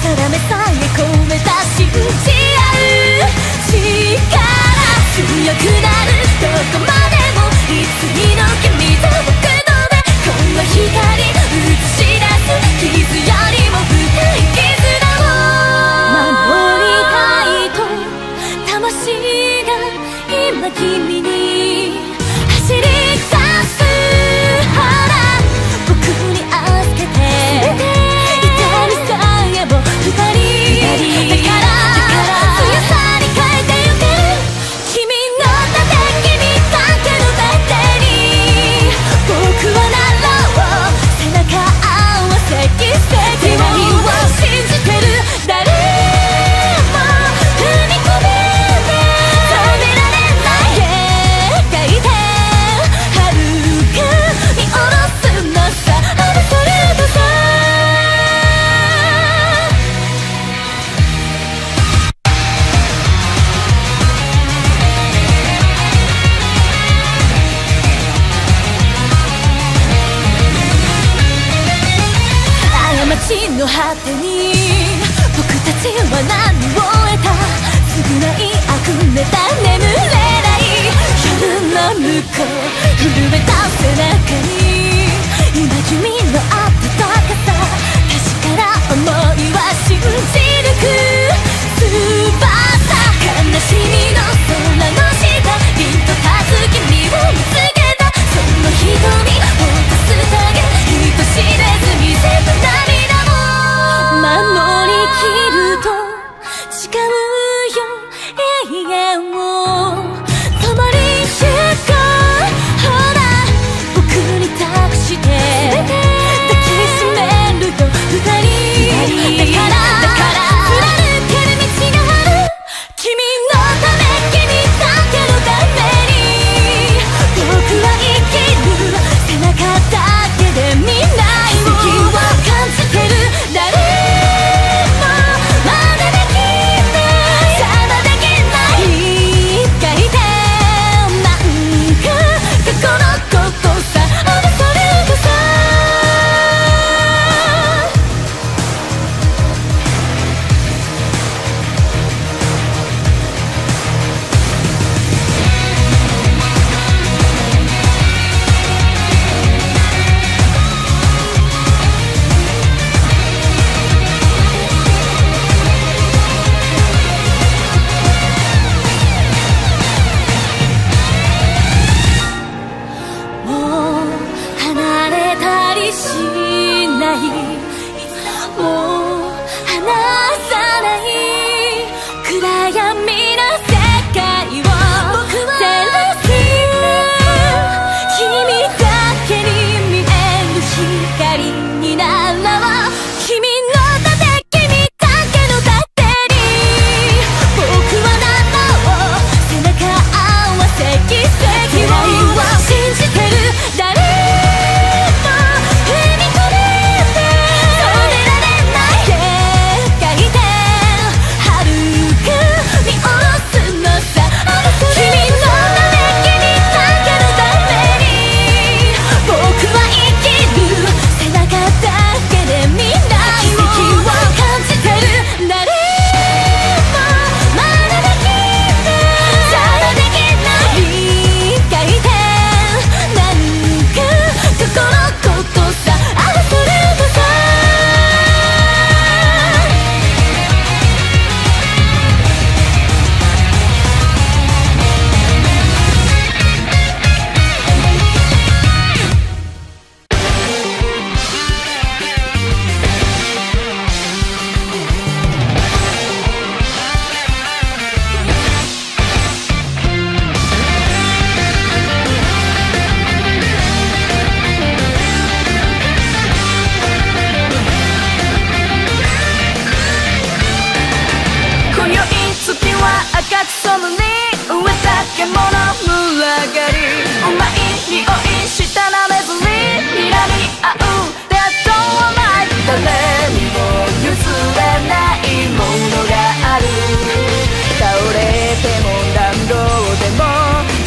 定めさえ込めた信じ合う力強くなるどこまでもいつにの君と僕の目この光映し出す傷よりも深い絆を守りたいと魂が今君真の果てに僕たちは何を得た償い悪めた眠れない夜の向こう震えた背中に今君の愛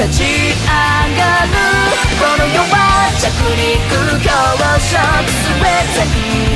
立ち上がる。この世は着陸強食全てに。